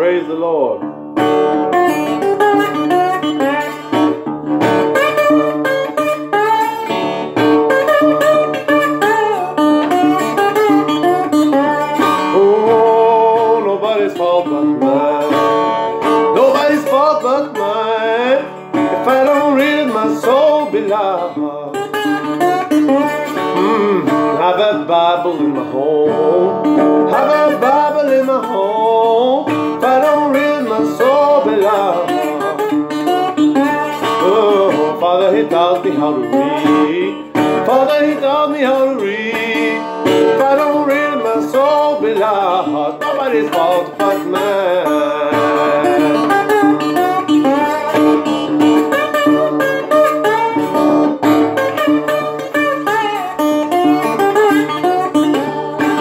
Praise the Lord. Oh, nobody's fault but mine. Nobody's fault but mine. If I don't read my soul be lost. Mm, have a Bible in my home. Have a Bible in my home. Father, He taught me how to read. Father, He taught me how to read. If I don't read my soul be lost. Nobody's fault but mine.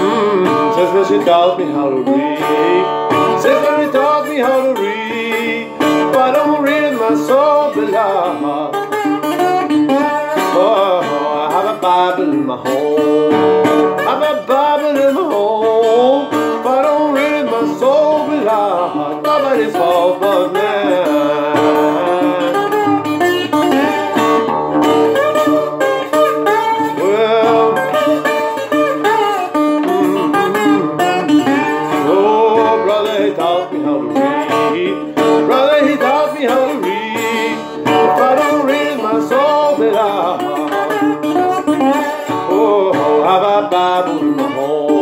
Mm, says when she taught me how to read. Says when she taught me how to read. my. I'm a Bible in my hole, but I don't really my soul belong. Nobody's fault but mine. Mm-hmm. Oh, Taught me how to read diabo.